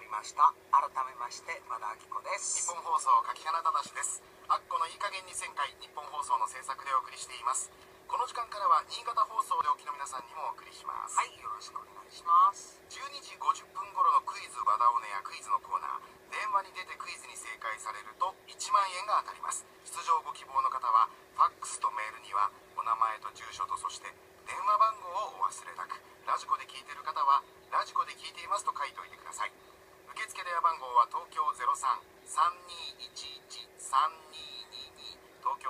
りました。改めまして和田アキ子です。日本放送柿花正です。アッコのいい加減に1000回日本放送の制作でお送りしています。この時間からは新潟放送でお聞きの皆さんにもお送りします。はいよろしくお願いします。12時50分頃のクイズ和田オネやクイズのコーナー。電話に出てクイズに正解されると1万円が当たります。出場ご希望の方はファックスとメールにはお名前と住所とそして電話番号をお忘れなくラジコで聞いてる方はラジコで聞いていますと書いておいてください受付電話番号は東京3222東京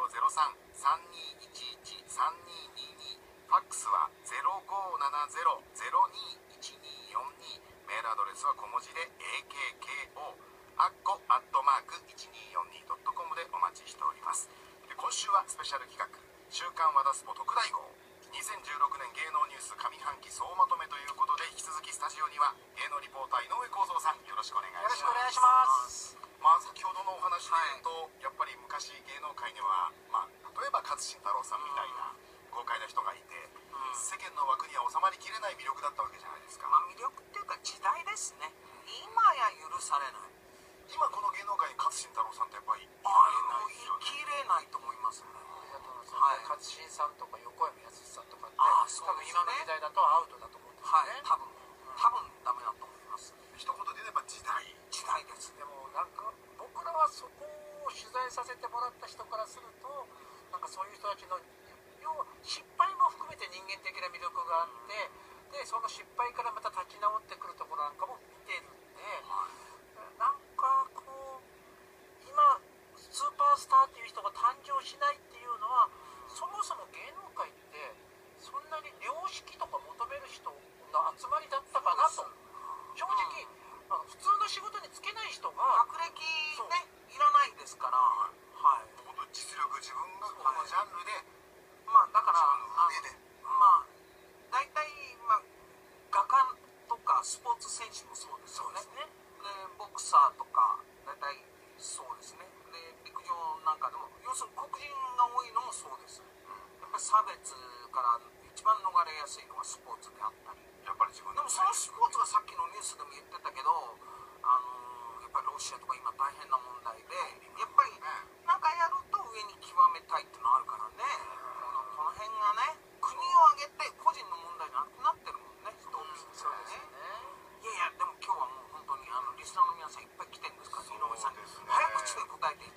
03-3211-3222ファックスは0570-021242メールアドレスは小文字で AKKO アッコアットマーク 1242.com でお待ちしております。で今週はスペシャル企画「週刊和田スポ特大号」2016年芸能ニュース上半期総まとめということで引き続きスタジオには芸能リポーター井上公造さん。よろしくお願いしますよろしくお願いしますまあ先ほどのお話で言うと、やっぱり昔芸能界には、まあ、例えば勝新太郎さんみたいな豪快な人がいて、世間の枠には収まりきれない魅力だったわけじゃないですか、まあ魅力っていうか時代ですね今や許されない。今この芸能界に勝新太郎さんってやっぱりいきれないと思います。ねはい、勝新さんとか横山やすしさんとかってあーそう今の時代だとアウトだと思うんですよね、はい。多分多分ダメだと思います。一言で言えば時代。時代です。でもなんか僕らはそこを取材させてもらった人からするとなんかそういう人たちの要は失敗も含めて人間的な魅力があってでその失敗からまた立ち直ってくるところなんかも見てるんでなんかこう今スーパースターっていう人が誕生しないっていうのはそもそも芸能界ってそんなに良識とか求める人の集まりだったかなと正直、あの普通の仕事に就けない人が学歴ねいらないですからはい本当に実力自分がこのジャンルでまあだからあ上でまあ大体まあ画家とかスポーツ選手もそうですよね。でボクサーとか大体そうですね。で陸上なんかでも要するに黒人が多いのもそうです。やっぱり差別から一番逃れやすいのはスポーツであったり。やっぱり自分でもそのスポーツがさっきのニュースでも言ってたけどあのやっぱりロシアとか今大変な問題でやっぱりなんかやると上に極めたいってのあるからねこのこの辺がね国を挙げて個人の問題なくなってるもんね一つそうですよねねいやいやでも今日はもう本当にあのリスナーの皆さんいっぱい来てるんですから井上さんそうですね早口で答えてい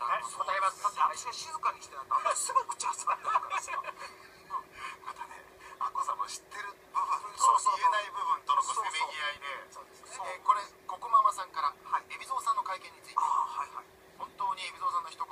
ただくはい答えますだって私が静かにしてない。とすぐ口挟まってるからですよまたねアッコさんも知ってる部分とそうそう言えない部分とのこうせめぎ合いでそうですねえーこれココママさんから海老蔵さんの会見について。ああはいはい。本当に海老蔵さんの一言